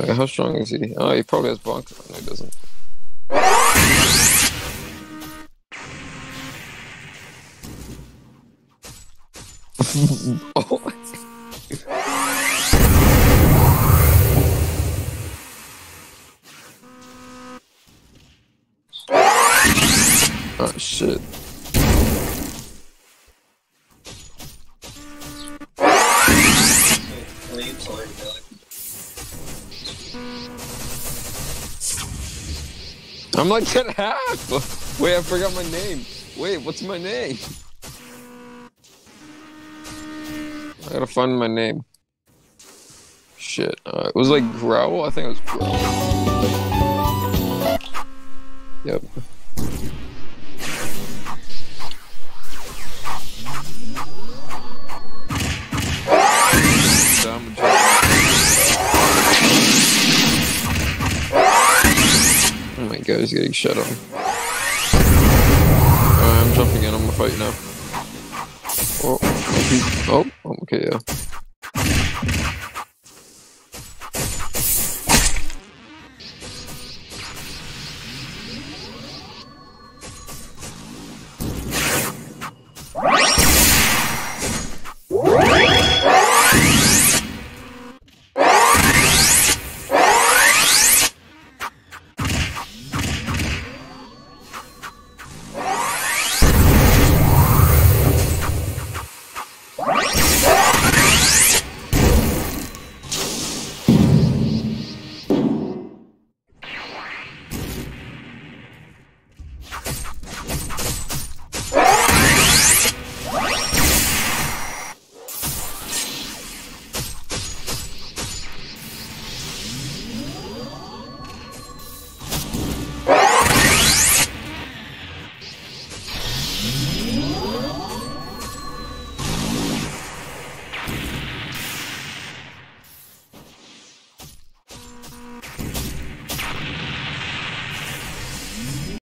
Okay, how strong is he? Oh, he probably has bonk. No, he doesn't. oh. oh shit. I'm like at half. Wait, I forgot my name. Wait, what's my name? I gotta find my name. Shit. Uh, it was like Growl? I think it was Growl. Yep. God, he's getting shut on. Alright, I'm jumping in, I'm gonna fight now. Oh, oh, oh, okay, yeah. Yeah.